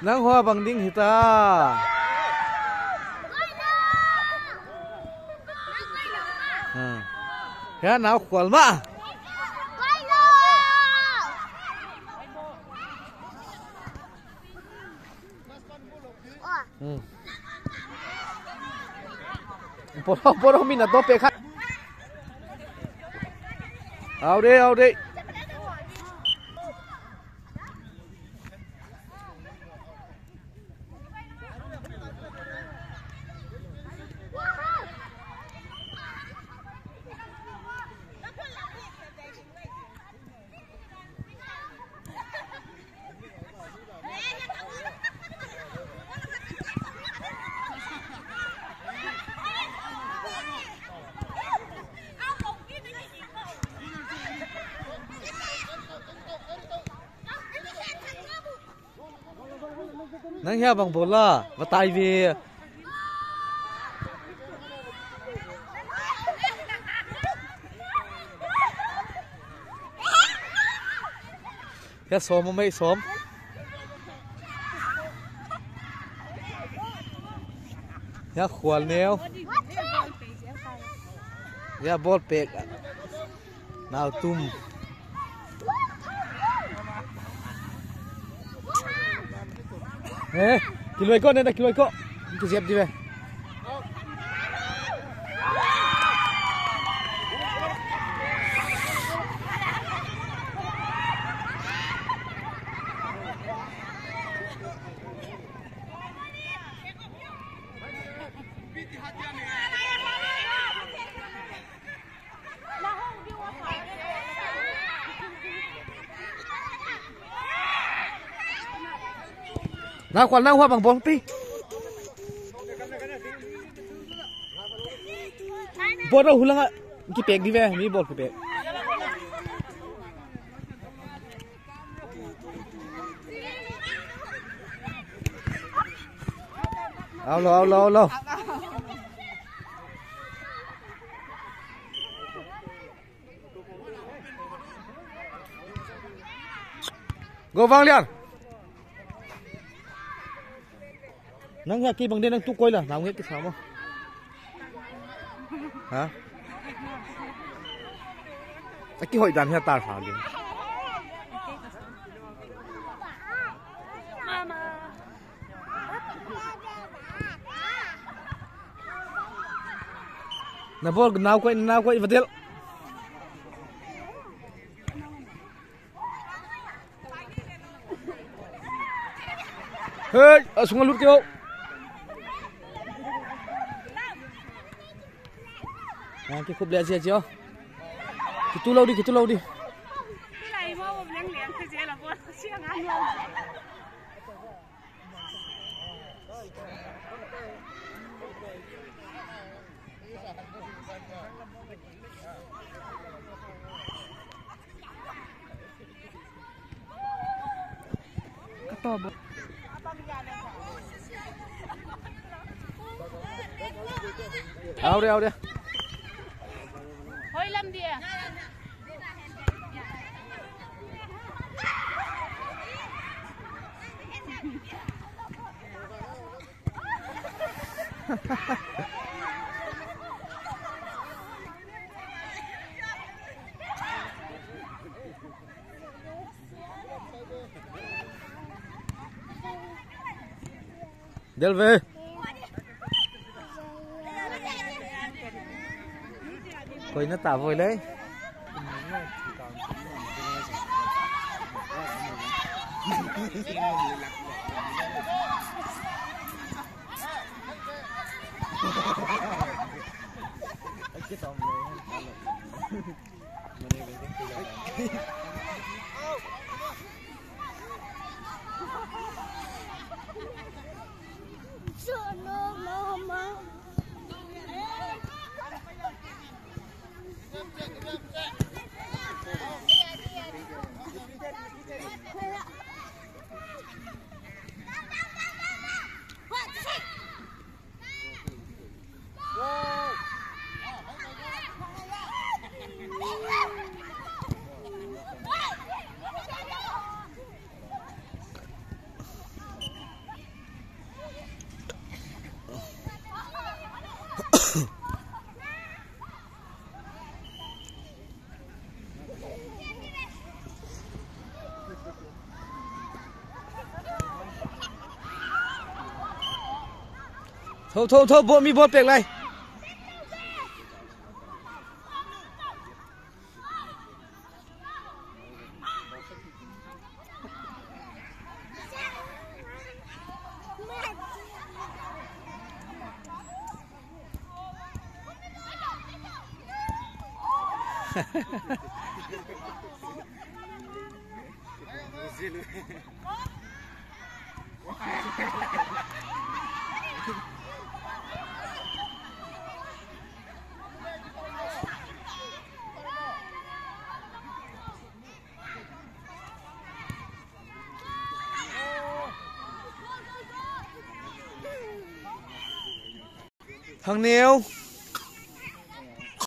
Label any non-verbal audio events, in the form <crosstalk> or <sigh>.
nang hoa bằng ding hita à ya nào khỏe mà. Ừ. Poro poro mina to Ao đi, ao đi. นั่งเฮียบังบุลละมาตายวีเฮียสมมั้ยไม่สมเฮียขวานเนี้ยเฮียบอลเป็กน่าวตุ้ม Eh, kilo ikut ni dah kilo ikut. Kita siap je. Nào, còn nào, hoa bằng bóng pi bol đâu hulang cái pek đi về mi bol cái pek ao lo ao lo ao lo go vang liền. Nang ya ki bang den nang tu koi la nào nghe cái sao mà hả? Cái hội đàn hiện tại phá liền na bol nào quay nào quay vật điệu hey ở xuống lút à, cái khúc lẹ dìa chưa cái tu lâu đi cái tu lâu đi. Này mà một miếng miếng cái hồi nó tả vội đấy. Hãy <laughs> subscribe thôi thôi thôi bộ mi bột bẹc này. <laughs> <laughs> <laughs> thằng Niêu